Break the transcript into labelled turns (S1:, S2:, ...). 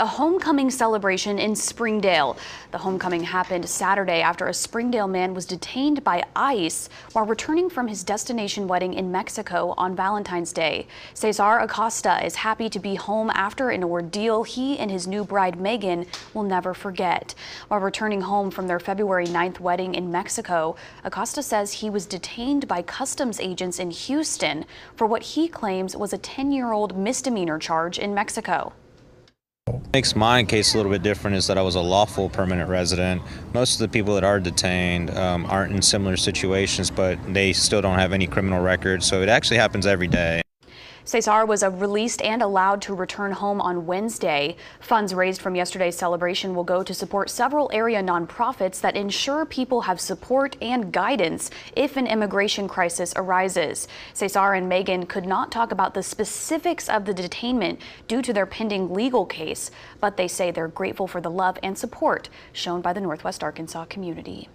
S1: A homecoming celebration in Springdale. The homecoming happened Saturday after a Springdale man was detained by ICE while returning from his destination wedding in Mexico on Valentine's Day. Cesar Acosta is happy to be home after an ordeal he and his new bride Megan will never forget. While returning home from their February 9th wedding in Mexico, Acosta says he was detained by customs agents in Houston for what he claims was a 10 year old misdemeanor charge in Mexico.
S2: Makes my case a little bit different is that I was a lawful permanent resident. Most of the people that are detained um, aren't in similar situations, but they still don't have any criminal records. So it actually happens every day.
S1: Cesar was released and allowed to return home on Wednesday. Funds raised from yesterday's celebration will go to support several area nonprofits that ensure people have support and guidance if an immigration crisis arises. Cesar and Megan could not talk about the specifics of the detainment due to their pending legal case, but they say they're grateful for the love and support shown by the Northwest Arkansas community.